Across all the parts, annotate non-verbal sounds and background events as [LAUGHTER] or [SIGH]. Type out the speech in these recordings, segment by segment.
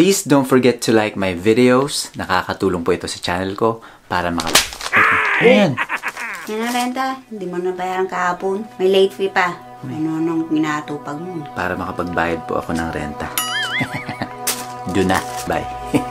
Please don't forget to like my videos. Nakakatulong po ito sa channel ko para maka... Ayan. Yan ang renta. Hindi mo nabayaran kahapon. May late fee pa. Ano nung minatupag mo. Para makapagbayad po ako ng renta. [LAUGHS] Do na. Bye. [LAUGHS]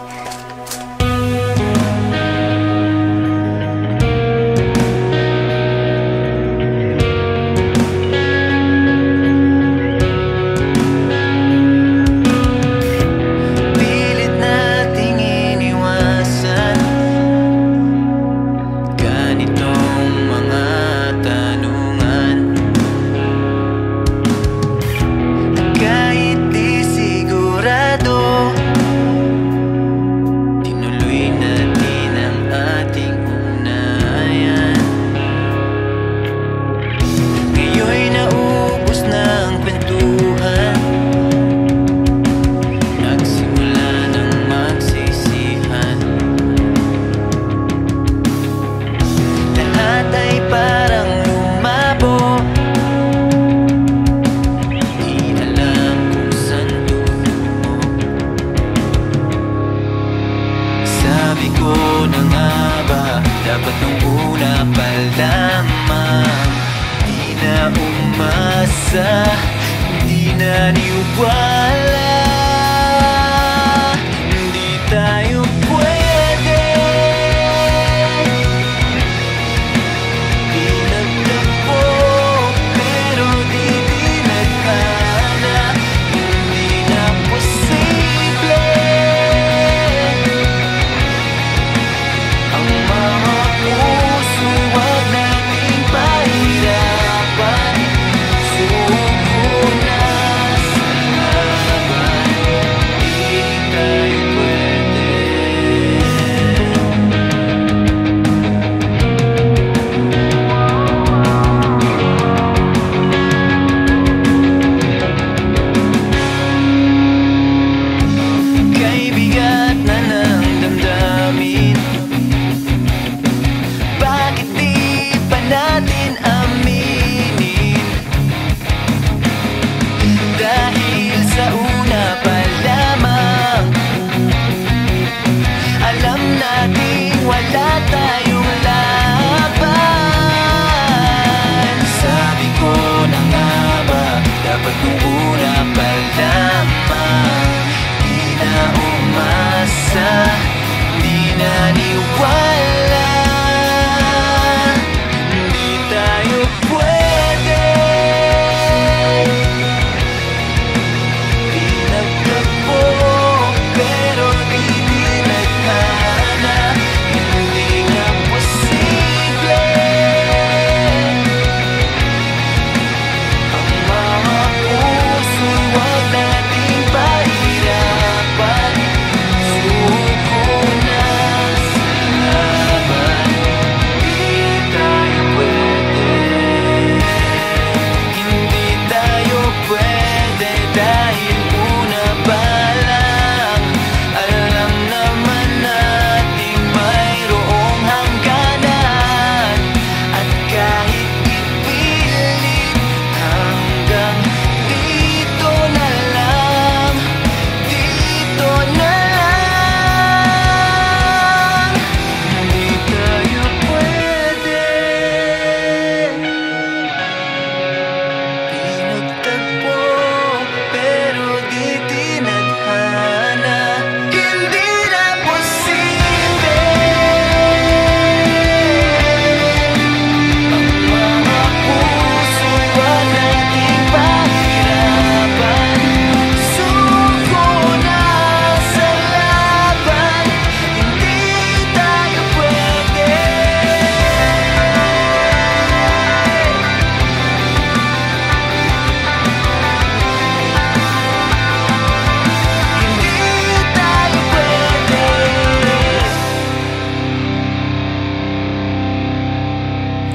さみんなに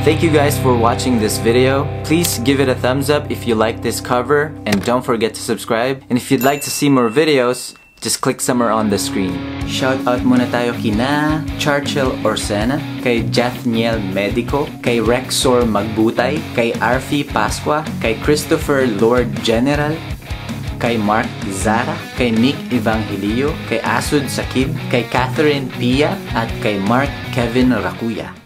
Thank you guys for watching this video. Please give it a thumbs up if you like this cover and don't forget to subscribe. And if you'd like to see more videos, just click somewhere on the screen. Shout out muna tayo kina Churchill Orsena, kay Jethniel Medico, kay Rexor Magbutay, kay Arfi Pasqua, kay Christopher Lord General, kay Mark Zara, kay Nick Evangelio, kay Asud Sakib, kay Catherine Pia, at kay Mark Kevin Rakuya.